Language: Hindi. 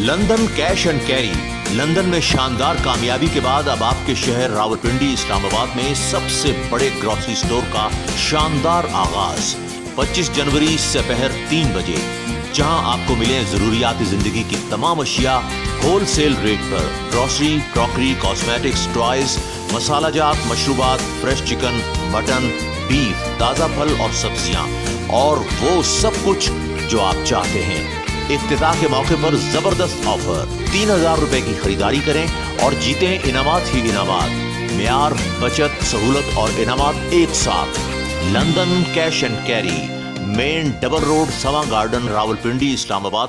London cash and carry. London में शानदार कामयाबी के बाद अब आपके शहर रावलपिंडी, इस्लामाबाद में सबसे बड़े ग्रॉसरी स्टोर का शानदार आगाज़। 25 जनवरी सपहर तीन बजे, जहाँ आपको मिले जरूरियात ज़िंदगी की तमाम अशिया होलसेल रेट पर। ग्रॉसरी क्रॉकरी कॉस्मेटिक्स टॉयज मसाला जात, मशरूबात फ्रेश चिकन मटन बीफ ताज़ा फल और सब्ज़ियाँ। और वो सब कुछ जो आप चाहते हैं। इफ्तिताह के मौके पर ज़बरदस्त ऑफ़र। तीन हज़ार रूपए की खरीदारी करें और जीते इनामात ही इनामत। मैार बचत, सहूलत और इनामत एक साथ। London cash and carry, main double road Sawa garden, Rawalpindi, Islamabad.